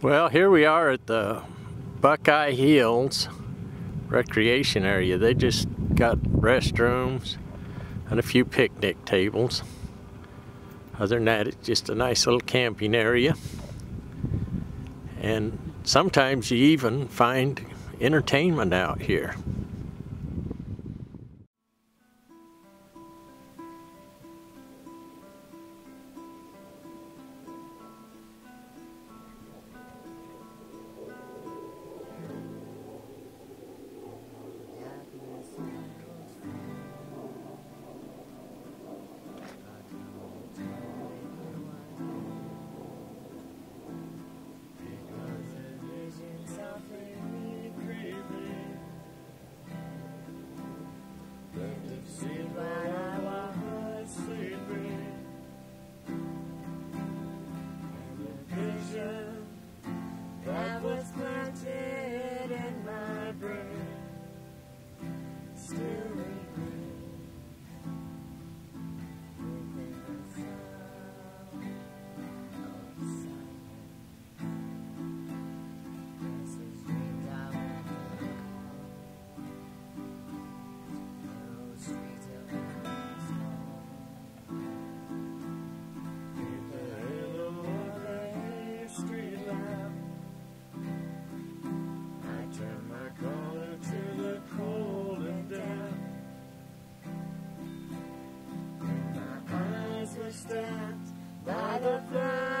Well, here we are at the Buckeye Hills recreation area. They just got restrooms and a few picnic tables. Other than that, it's just a nice little camping area. And sometimes you even find entertainment out here.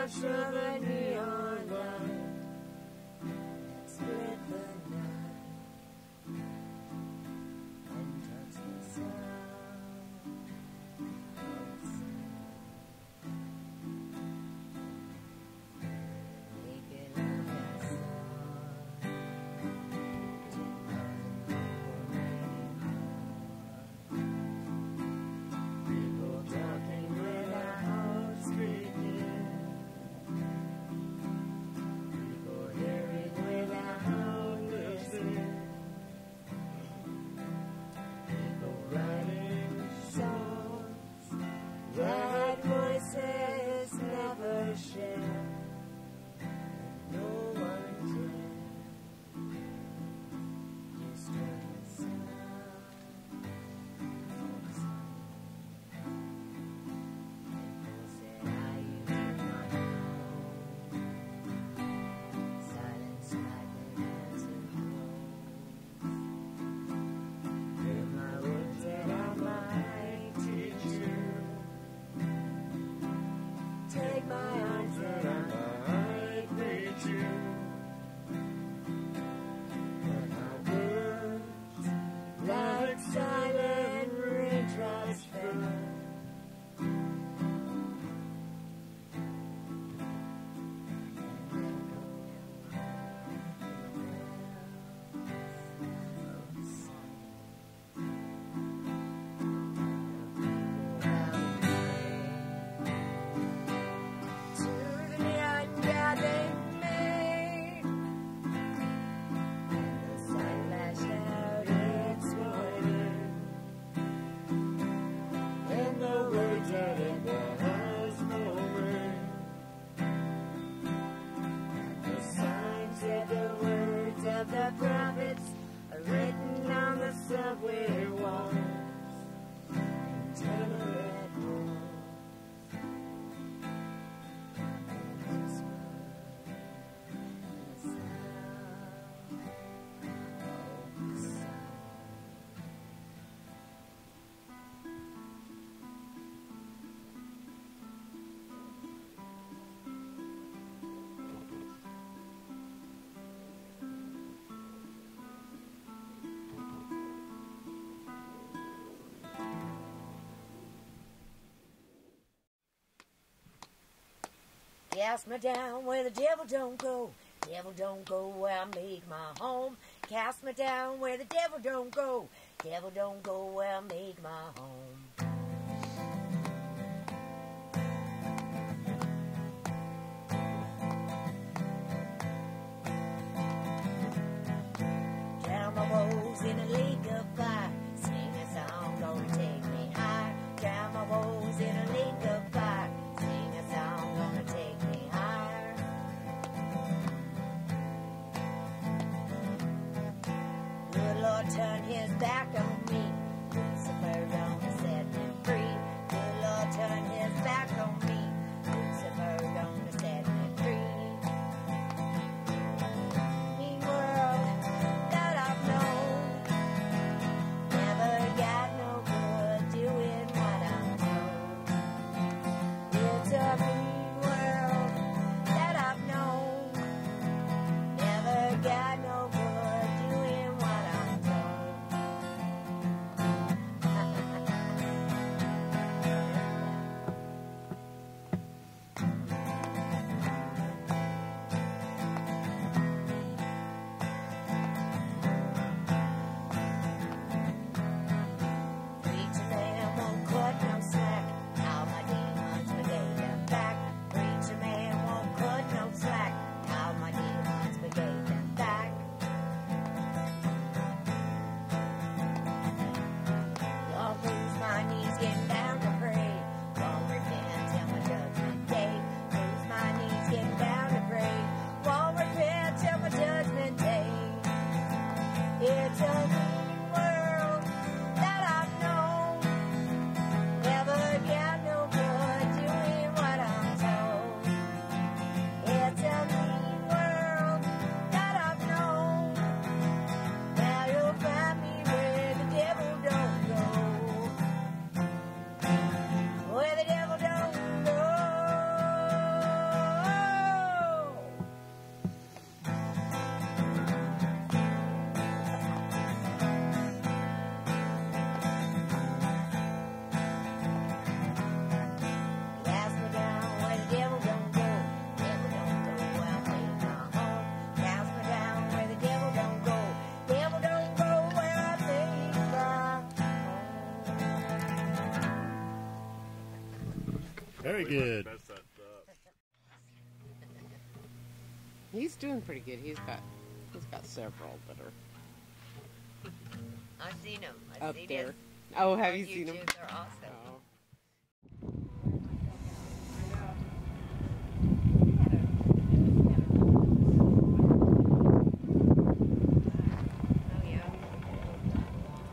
A Cast me down where the devil don't go. Devil don't go where I make my home. Cast me down where the devil don't go. Devil don't go where I make my home. Drown my woes in a lake of fire. turn his back Very good. He's doing pretty good. He's got he's got several that are I've seen him. I've up seen there. Oh, have you seen them? They're awesome. Oh. oh,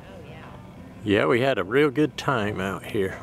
oh yeah, we had a real good time out here.